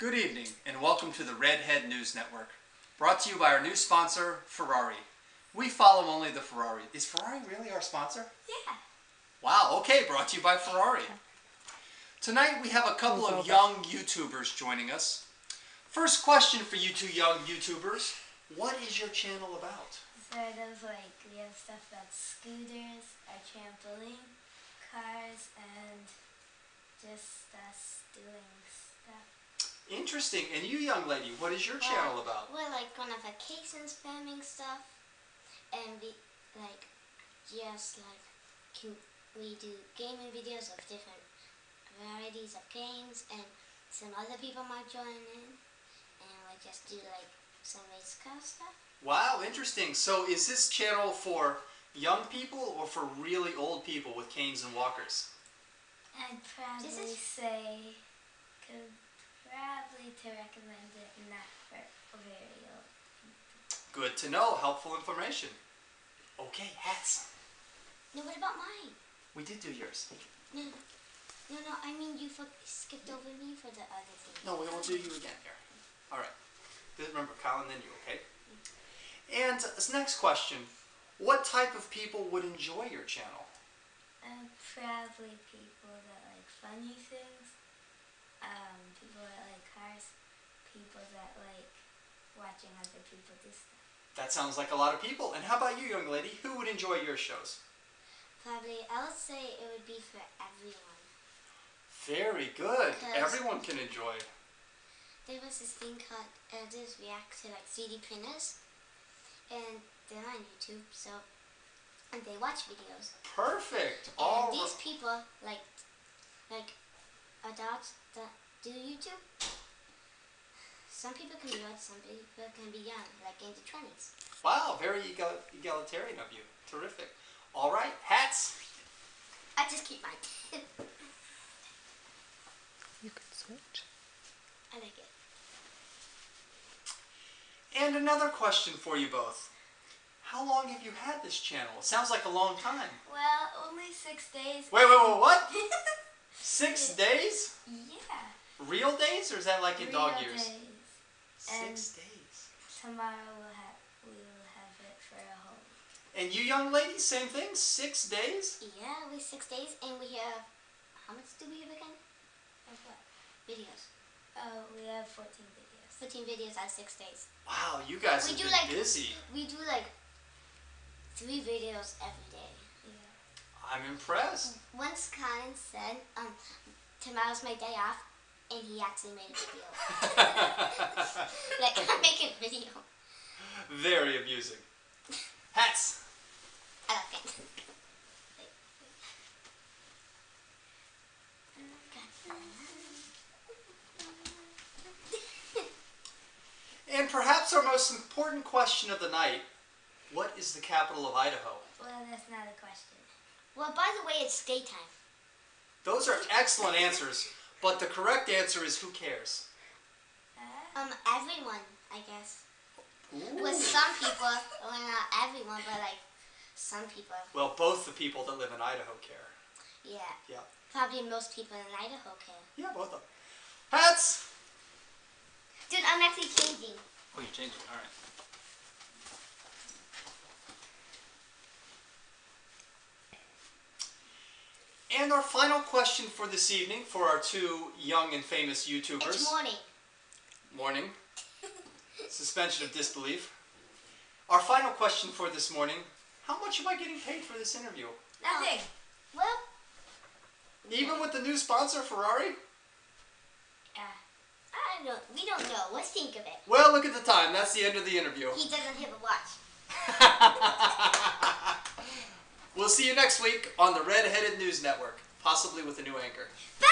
Good evening and welcome to the Redhead News Network. Brought to you by our new sponsor, Ferrari. We follow only the Ferrari. Is Ferrari really our sponsor? Yeah. Wow, okay, brought to you by Ferrari. Tonight we have a couple of young YouTubers joining us. First question for you two young YouTubers. What is your channel about? Sort of like we have stuff about scooters, our trampoline, cars, and just us doing stuff. Interesting. And you young lady, what is your channel about? We're like on a vacation spamming stuff, and we like just like can, we do gaming videos of different varieties of games, and some other people might join in, and we just do like some race car stuff. Wow, interesting. So is this channel for young people or for really old people with canes and walkers? I'd probably is- say, could probably to recommend it not for very old. Good to know. Helpful information. Okay, hats. No, what about mine? We did do yours. No, no, no. I mean you skipped over me for the other thing. No, we won't do you again here. All right. Remember, Colin, then you, okay? And this next question. What type of people would enjoy your channel? Um, probably people that like funny things, um, that cars, people that like watching other people do stuff. That sounds like a lot of people. And how about you, young lady? Who would enjoy your shows? Probably, I would say it would be for everyone. Very good. Because- Everyone can enjoy. There was this thing called uh, Editors React to like 3D printers, and they're on YouTube, so and they watch videos. Perfect. And All these people like like adults that do YouTube. Some people can be old, some people can be young, like in the twenties. Wow, very egal- egalitarian of you. Terrific. All right, hats. I just keep mine. You could switch. I like it. And another question for you both. How long have you had this channel? It sounds like a long time. Well, only six days. Wait, wait, wait, what? Six days? yeah. Real days, or is that like in dog years? days. Six days. Tomorrow we'll have we will have it for a whole. And you young ladies, same thing? Six days? Yeah, we six days, and we have how much do we have again? Of what? Videos. Oh, we have 14 videos. Fifteen videos at six days. Wow, you guys We do been like- busy. We do like three videos every day. Yeah. I'm impressed. Once Colin said, um, tomorrow's my day off, and he actually made a video. like, I'm making a video. Very amusing. Hats. I like it. And perhaps our most important question of the night what is the capital of Idaho? Well, that's not a question. Well, by the way, it's daytime. Those are excellent answers, but the correct answer is who cares? Um, everyone, I guess. With some people, well, not everyone, but like some people. Well, both the people that live in Idaho care. Yeah. Yeah. Probably most people in Idaho care. Yeah, both of them. Hats! Dude, I'm actually changing. Oh, you're changing. All right. And our final question for this evening for our two young and famous YouTubers. It's morning. Morning. Suspension of disbelief. Our final question for this morning How much am I getting paid for this interview? nothing. Well, Even with the new sponsor, Ferrari? Uh, I don't. We don't know. Let's think of it. Well, look at the time. That's the end of the interview. He doesn't have a watch. we'll see you next week on the Red Headed News Network, possibly with a new anchor. Bye.